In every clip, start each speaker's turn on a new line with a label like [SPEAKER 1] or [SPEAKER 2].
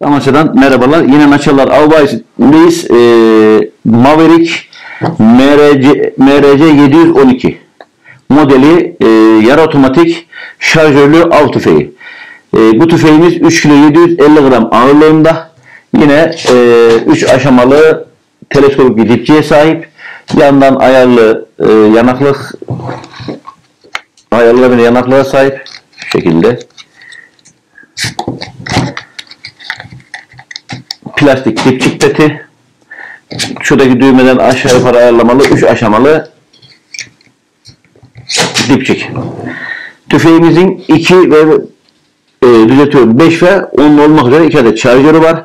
[SPEAKER 1] Amasya'dan merhabalar. Yine Naçalar Albay'deyiz. Ee, Maverick MRC, MRC 712 modeli e, yarı otomatik şarjörlü av tüfeği. E, bu tüfeğimiz 3 kilo 750 gram ağırlığında. Yine 3 e, aşamalı teleskopik bir dipçiye sahip. Yandan ayarlı e, yanaklık ayarlı bir yanaklığa sahip. Şu şekilde. Plastik dipçik peti. Şuradaki düğmeden aşağı yukarı ayarlamalı 3 aşamalı dipçik. Tüfeğimizin 2 ve e, düzeltiyorum 5 ve 10 olmak üzere 2 adet şarjörü var.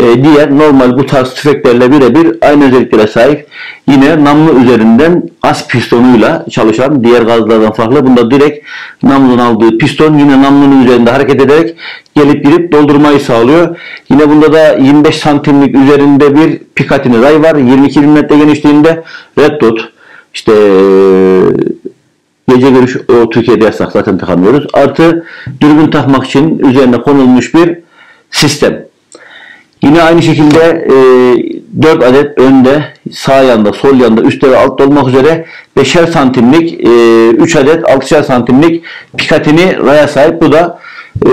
[SPEAKER 1] E, diğer normal bu tarz tüfeklerle birebir aynı özelliklere sahip. Yine namlu üzerinden as pistonuyla çalışan diğer gazlardan farklı. Bunda direkt namlunun aldığı piston yine namlunun üzerinde hareket ederek gelip girip doldurmayı sağlıyor. Yine bunda da 25 santimlik üzerinde bir Picatinny ray var. 22 mm genişliğinde Red Dot. İşte gece görüş o Türkiye'de yasak zaten takamıyoruz. Artı dürbün takmak için üzerine konulmuş bir sistem. Yine aynı şekilde e, 4 adet önde, sağ yanda, sol yanda, üstte ve altta olmak üzere 5'er santimlik, e, 3 adet 6'şer santimlik Picatinny raya sahip. Bu da e,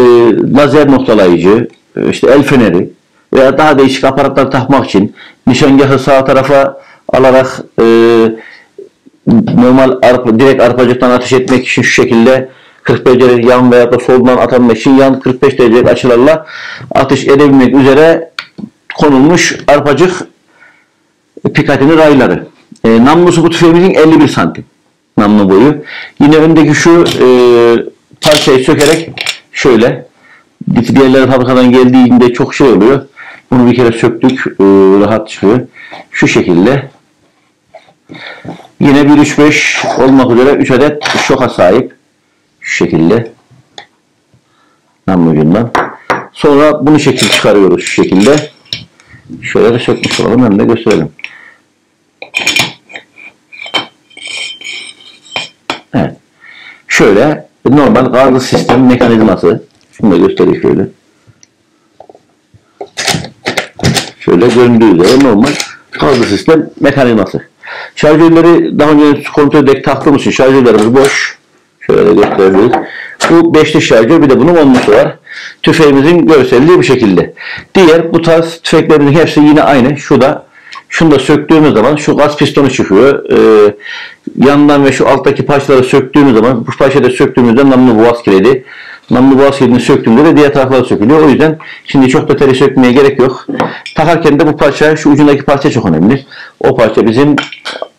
[SPEAKER 1] lazer noktalayıcı, e, işte el feneri veya daha değişik aparatlar takmak için nişangahı sağ tarafa alarak e, normal arpa, direkt arpacıktan ateş etmek için şu şekilde 45 derece yan veya da soldan atabilmek için yan 45 derece açılarla ateş edebilmek üzere konulmuş arpacık Picatinny rayları. E, namlusu bu tüfeğimizin 51 santim namlu boyu. Yine öndeki şu e, parçayı sökerek şöyle diğerleri fabrikadan geldiğinde çok şey oluyor. Bunu bir kere söktük. E, rahat çıkıyor. Şu şekilde. Yine 1.3.5 olmak üzere 3 adet şoka sahip. Şu şekilde. Namlu ucundan. Sonra bunu şekil çıkarıyoruz şu şekilde. Şöyle de sökmüş olalım hem de gösterelim. Evet. Şöyle normal gazlı sistem mekanizması. Şunu da göstereyim şöyle. Şöyle göründüğü üzere normal gazlı sistem mekanizması. Şarjörleri daha önce kontrol edek taktığımız için şarjörlerimiz boş. Şöyle de gösterebiliriz. Bu beşli şarjör bir de bunun onlusu var. Tüfeğimizin görselliği bu şekilde. Diğer bu tarz tüfeklerin hepsi yine aynı. Şu da şunu da söktüğümüz zaman şu gaz pistonu çıkıyor. Ee, yandan ve şu alttaki parçaları söktüğümüz zaman bu parçayı söktüğümüzde namlu boğaz kilidi. Namlu boğaz kilidini söktüğümde de diğer taraflar sökülüyor. O yüzden şimdi çok da teli sökmeye gerek yok. Takarken de bu parça, şu ucundaki parça çok önemli. O parça bizim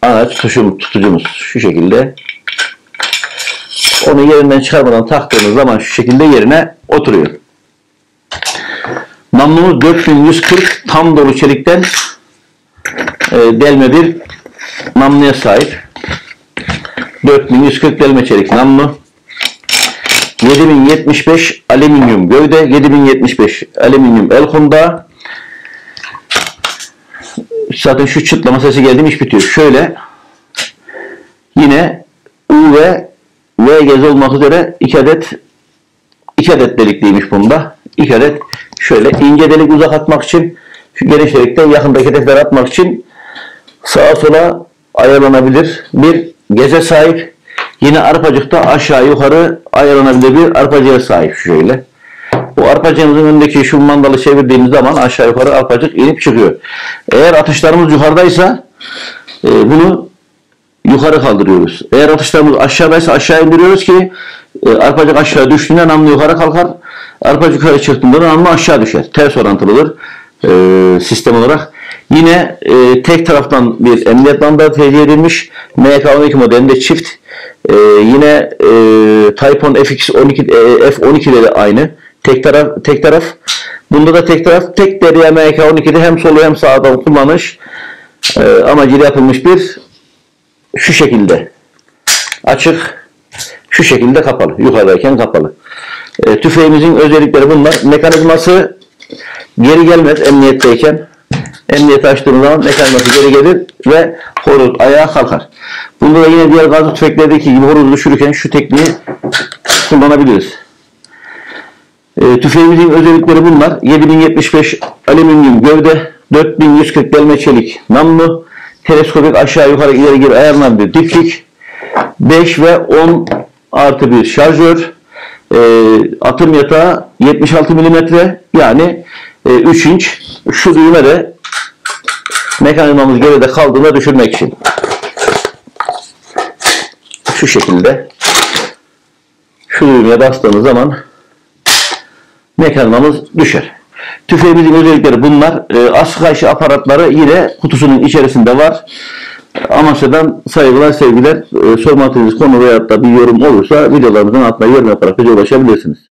[SPEAKER 1] araç tutucumuz. Şu şekilde onu yerinden çıkarmadan taktığınız zaman şu şekilde yerine oturuyor. Namlumuz 4140 tam dolu çelikten e, delme bir namluya sahip. 4140 delme çelik namlu. 7075 alüminyum gövde, 7075 alüminyum el kondağı. Zaten şu çıtlama sesi geldi mi iş bitiyor. Şöyle yine U ve V gezi olmak üzere 2 adet 2 adet delikliymiş bunda. 2 adet şöyle ince delik uzak atmak için şu geniş delikten yakındaki hedefler atmak için sağa sola ayarlanabilir bir geze sahip. Yine arpacıkta aşağı yukarı ayarlanabilir bir arpacığa sahip şöyle. Bu arpacığımızın önündeki şu mandalı çevirdiğimiz zaman aşağı yukarı arpacık inip çıkıyor. Eğer atışlarımız yukarıdaysa e, bunu yukarı kaldırıyoruz. Eğer atışlarımız aşağıdaysa aşağı indiriyoruz ki e, arpacık aşağı düştüğünde namlu yukarı kalkar. Arpacık yukarı çıktığında namlu aşağı düşer. Ters orantılıdır e, sistem olarak. Yine e, tek taraftan bir emniyet lambaları tercih edilmiş. MK12 modelinde çift. E, yine e, Typhoon FX12 e, F12'de de aynı. Tek taraf tek taraf. Bunda da tek taraf tek deriye MK12'de hem solu hem sağdan kullanış e, amacıyla yapılmış bir şu şekilde açık şu şekilde kapalı. Yukarıdayken kapalı. E, tüfeğimizin özellikleri bunlar. Mekanizması geri gelmez emniyetteyken. Emniyeti açtığımız zaman mekanizması geri gelir ve horoz ayağa kalkar. Bunda da yine diğer gazlı tüfeklerdeki gibi horoz düşürürken şu tekniği kullanabiliriz. E, tüfeğimizin özellikleri bunlar. 7075 alüminyum gövde, 4140 delme çelik namlu, teleskopik aşağı yukarı ileri geri ayarlanan bir diplik, 5 ve 10 artı bir şarjör, e, atım yatağı 76 milimetre yani e, 3 inç. Şu düğme de mekanizmamız geride kaldığında düşürmek için. Şu şekilde şu düğmeye bastığımız zaman mekanizmamız düşer. Tüfeğimizin özellikleri bunlar. E, Askayşı aparatları yine kutusunun içerisinde var. Amasya'dan saygılar, sevgiler. E, istediğiniz konu veya da bir yorum olursa videolarımızın altına yorum yaparak bize ulaşabilirsiniz.